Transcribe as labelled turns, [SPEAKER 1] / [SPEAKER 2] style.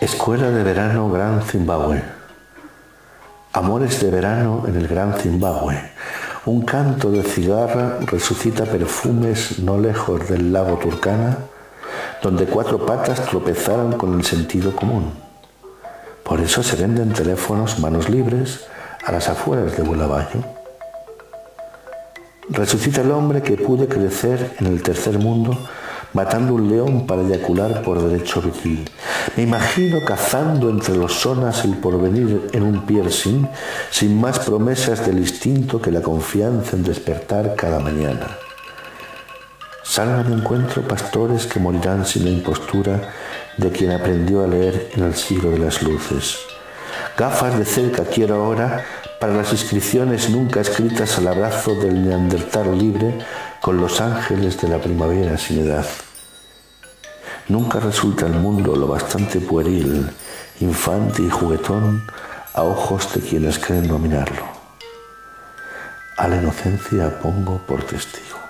[SPEAKER 1] Escuela de verano Gran Zimbabue. Amores de verano en el Gran Zimbabue. Un canto de cigarra resucita perfumes no lejos del lago Turkana, donde cuatro patas tropezaron con el sentido común. Por eso se venden teléfonos manos libres a las afueras de Bulabayo. Resucita el hombre que pude crecer en el tercer mundo matando un león para eyacular por derecho viril. Me imagino cazando entre los sonas el porvenir en un piercing, sin más promesas del instinto que la confianza en despertar cada mañana. Salgan de encuentro pastores que morirán sin la impostura de quien aprendió a leer en el siglo de las luces. Gafas de cerca quiero ahora para las inscripciones nunca escritas al abrazo del neandertal libre con los ángeles de la primavera sin edad. Nunca resulta el mundo lo bastante pueril, infante y juguetón a ojos de quienes creen dominarlo. A la inocencia pongo por testigo.